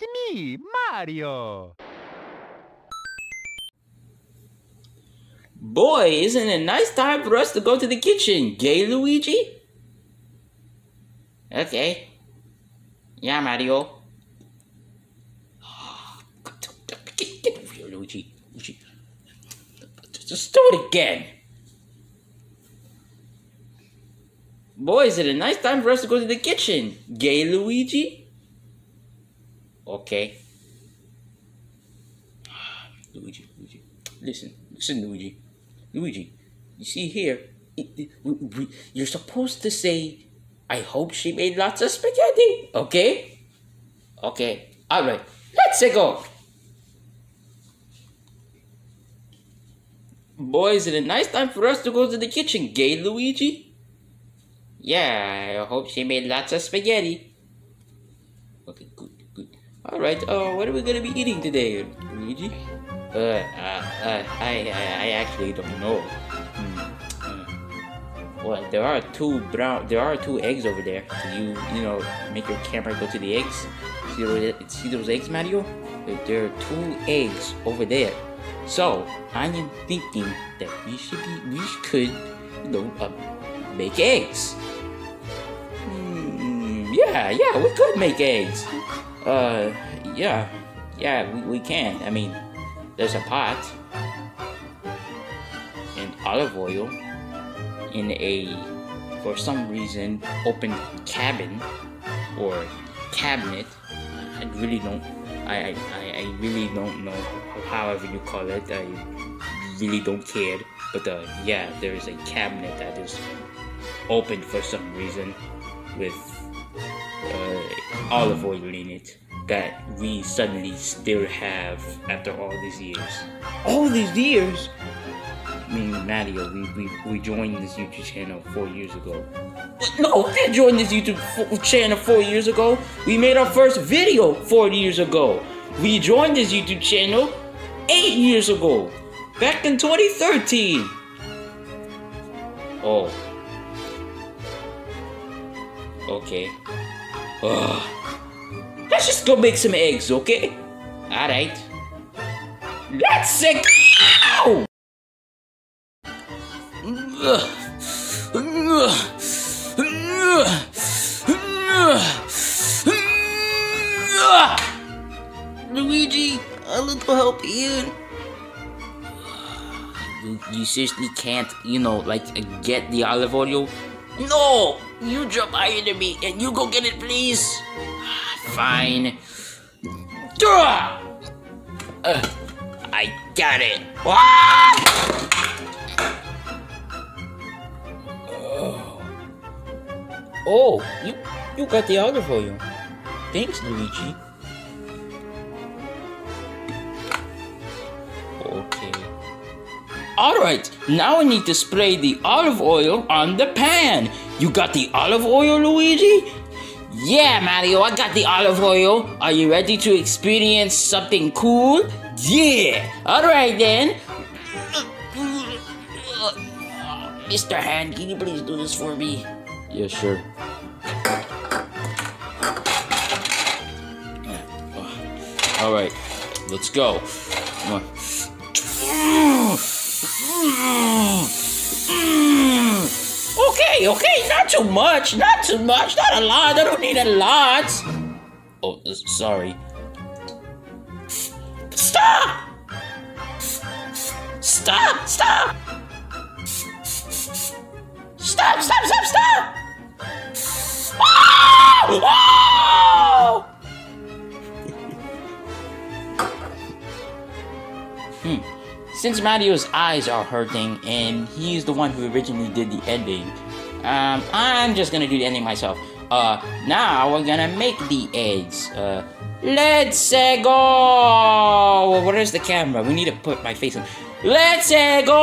It's me, Mario. Boy, isn't it a nice time for us to go to the kitchen, gay Luigi? Okay. Yeah, Mario. Get, get over here, Luigi. Luigi. Just do it again. Boy, is it a nice time for us to go to the kitchen, gay Luigi? Okay. Luigi, Luigi. Listen, listen, Luigi. Luigi, you see here, it, it, we, we, you're supposed to say, I hope she made lots of spaghetti, okay? Okay, alright, let's go. Boy, is it a nice time for us to go to the kitchen, gay Luigi? Yeah, I hope she made lots of spaghetti. Alright, uh, what are we gonna be eating today, Luigi? Uh, uh, uh I, I, I actually don't know. Hmm. Well, there are two brown, there are two eggs over there. You, you know, make your camera go to the eggs. See those, see those eggs, Mario? There are two eggs over there. So I am thinking that we should be, we could, you know, uh, make eggs. Mm, yeah, yeah, we could make eggs. Uh, yeah, yeah, we, we can. I mean, there's a pot and olive oil in a, for some reason, open cabin or cabinet. I really don't I, I, I really don't know however you call it. I really don't care. But uh, yeah, there is a cabinet that is open for some reason with uh, olive oil in it that we suddenly still have after all these years. All these years? I mean, Mario, we, we, we joined this YouTube channel four years ago. No, we didn't join this YouTube channel four years ago. We made our first video four years ago. We joined this YouTube channel eight years ago. Back in 2013. Oh. Okay. Ugh. Let's just go make some eggs, okay? Alright. Let's go! Luigi, a little help here. You, you seriously can't, you know, like get the olive oil? No! You jump higher than me and you go get it, please. Fine. Uh, I got it. Oh, you you got the olive oil. Thanks, Luigi. Alright, now I need to spray the olive oil on the pan. You got the olive oil, Luigi? Yeah, Mario, I got the olive oil. Are you ready to experience something cool? Yeah! Alright then. Mr. Hand, can you please do this for me? Yeah, sure. Alright, let's go. Mm. Okay, okay, not too much, not too much, not a lot. I don't need a lot. Oh, sorry. Stop! Stop! Stop! Stop! Stop! Stop! Stop! Oh! Oh! Since Mario's eyes are hurting and he's the one who originally did the ending, um, I'm just gonna do the ending myself. Uh, now we're gonna make the eggs. Uh, let's go! Where's the camera? We need to put my face in. Let's go!